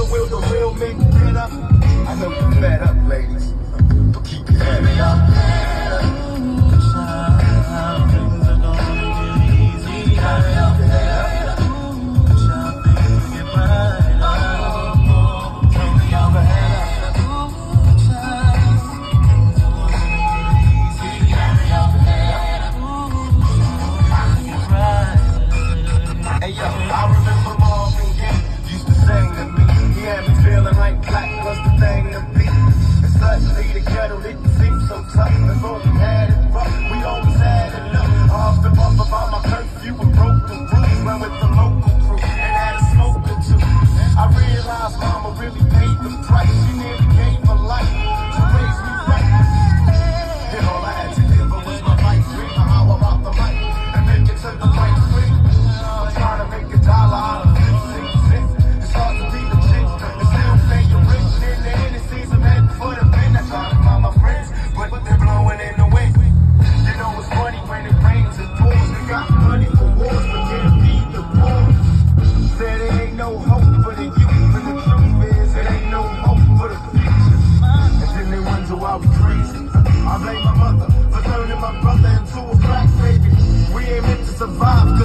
the will the real men get up. I know you fed up, ladies, but keep your head up. Hey, yo.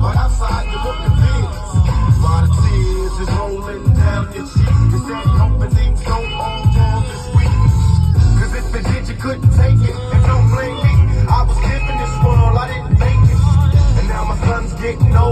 but outside you look the fence. A lot of tears is rolling down your cheek. is that opening don't all down this week. Cause if it did, you couldn't take it. And don't blame me. I was living this world, I didn't make it. And now my son's getting old.